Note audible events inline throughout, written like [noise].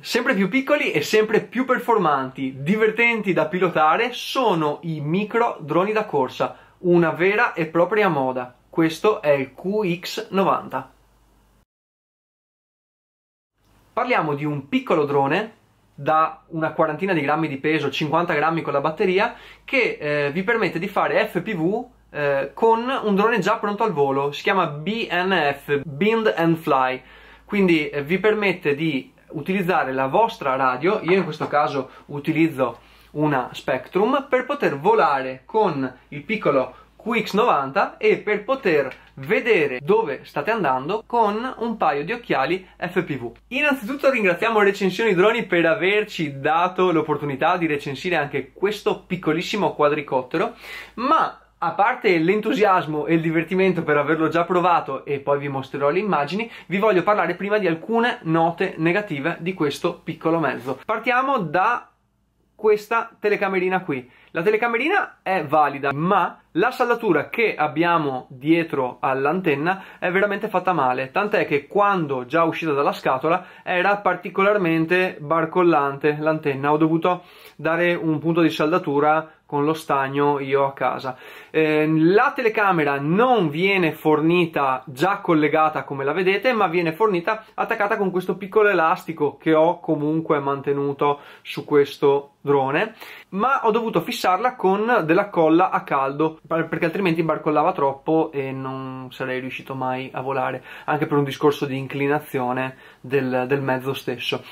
sempre più piccoli e sempre più performanti, divertenti da pilotare, sono i micro droni da corsa, una vera e propria moda. Questo è il QX90. Parliamo di un piccolo drone da una quarantina di grammi di peso, 50 grammi con la batteria, che eh, vi permette di fare FPV eh, con un drone già pronto al volo. Si chiama BNF, Bind and Fly. Quindi eh, vi permette di utilizzare la vostra radio, io in questo caso utilizzo una Spectrum, per poter volare con il piccolo QX90 e per poter vedere dove state andando con un paio di occhiali FPV. Innanzitutto ringraziamo Recensioni Droni per averci dato l'opportunità di recensire anche questo piccolissimo quadricottero, ma a parte l'entusiasmo e il divertimento per averlo già provato e poi vi mostrerò le immagini, vi voglio parlare prima di alcune note negative di questo piccolo mezzo. Partiamo da questa telecamerina qui. La telecamerina è valida, ma la saldatura che abbiamo dietro all'antenna è veramente fatta male, tant'è che quando già uscita dalla scatola era particolarmente barcollante l'antenna, ho dovuto dare un punto di saldatura con lo stagno io a casa. Eh, la telecamera non viene fornita già collegata come la vedete, ma viene fornita attaccata con questo piccolo elastico che ho comunque mantenuto su questo drone, ma ho dovuto fissarla con della colla a caldo perché altrimenti barcollava troppo e non sarei riuscito mai a volare, anche per un discorso di inclinazione del, del mezzo stesso.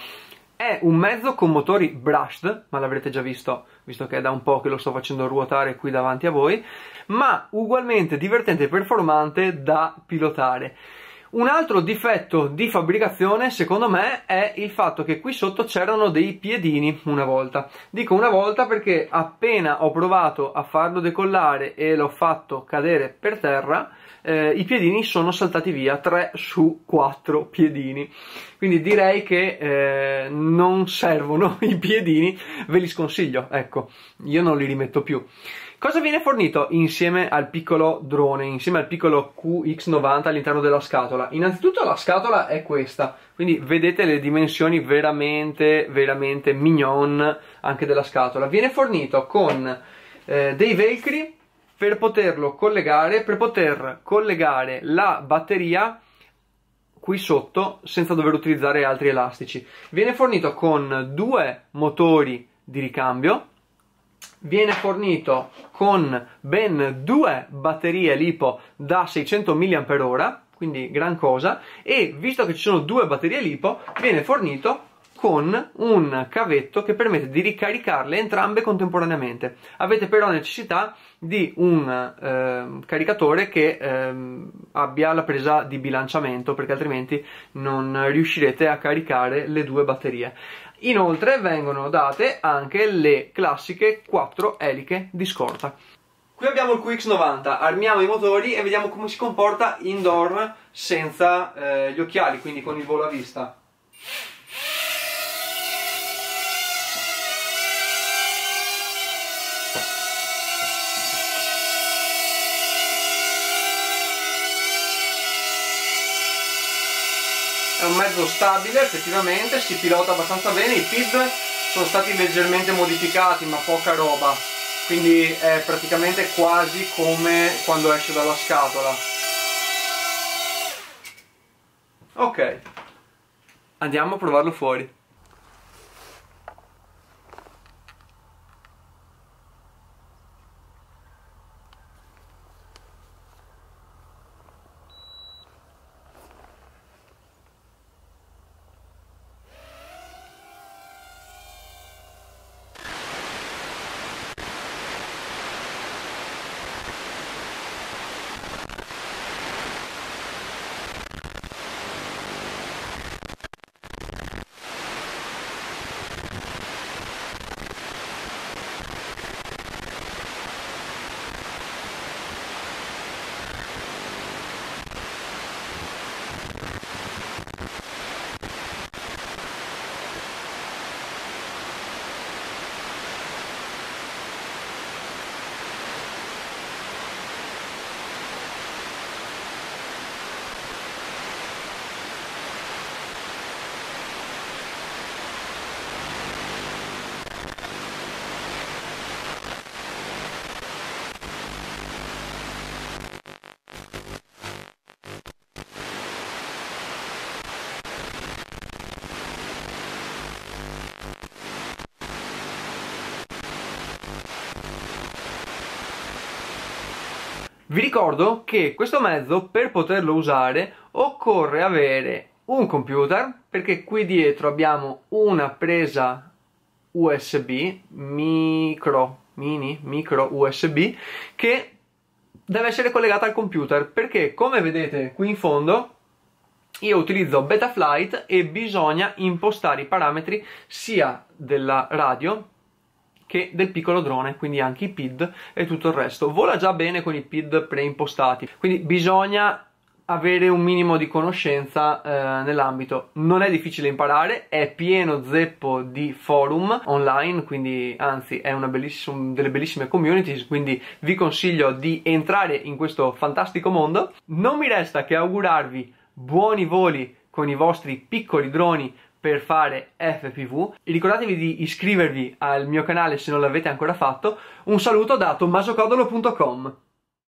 È un mezzo con motori brushed, ma l'avrete già visto, visto che è da un po' che lo sto facendo ruotare qui davanti a voi, ma ugualmente divertente e performante da pilotare. Un altro difetto di fabbricazione, secondo me, è il fatto che qui sotto c'erano dei piedini una volta. Dico una volta perché appena ho provato a farlo decollare e l'ho fatto cadere per terra, eh, i piedini sono saltati via, 3 su 4 piedini. Quindi direi che eh, non servono [laughs] i piedini, ve li sconsiglio, ecco, io non li rimetto più. Cosa viene fornito insieme al piccolo drone, insieme al piccolo QX90 all'interno della scatola? Innanzitutto la scatola è questa, quindi vedete le dimensioni veramente, veramente mignon anche della scatola. Viene fornito con eh, dei velcri per poterlo collegare, per poter collegare la batteria qui sotto senza dover utilizzare altri elastici. Viene fornito con due motori di ricambio, viene fornito con ben due batterie LiPo da 600 mAh, quindi gran cosa, e visto che ci sono due batterie LiPo, viene fornito con un cavetto che permette di ricaricarle entrambe contemporaneamente. Avete però necessità di un eh, caricatore che eh, abbia la presa di bilanciamento perché altrimenti non riuscirete a caricare le due batterie. Inoltre vengono date anche le classiche 4 eliche di scorta. Qui abbiamo il QX90, armiamo i motori e vediamo come si comporta indoor senza eh, gli occhiali, quindi con il volo a vista. È un mezzo stabile effettivamente, si pilota abbastanza bene, i feed sono stati leggermente modificati ma poca roba, quindi è praticamente quasi come quando esce dalla scatola. Ok, andiamo a provarlo fuori. Vi ricordo che questo mezzo per poterlo usare occorre avere un computer perché qui dietro abbiamo una presa USB micro mini micro USB che deve essere collegata al computer perché come vedete qui in fondo io utilizzo Betaflight e bisogna impostare i parametri sia della radio che del piccolo drone, quindi anche i PID e tutto il resto. Vola già bene con i PID preimpostati, quindi bisogna avere un minimo di conoscenza eh, nell'ambito. Non è difficile imparare, è pieno zeppo di forum online, quindi anzi è una bellissima, delle bellissime communities, quindi vi consiglio di entrare in questo fantastico mondo. Non mi resta che augurarvi buoni voli con i vostri piccoli droni per fare FPV. Ricordatevi di iscrivervi al mio canale se non l'avete ancora fatto. Un saluto da tommasocodolo.com.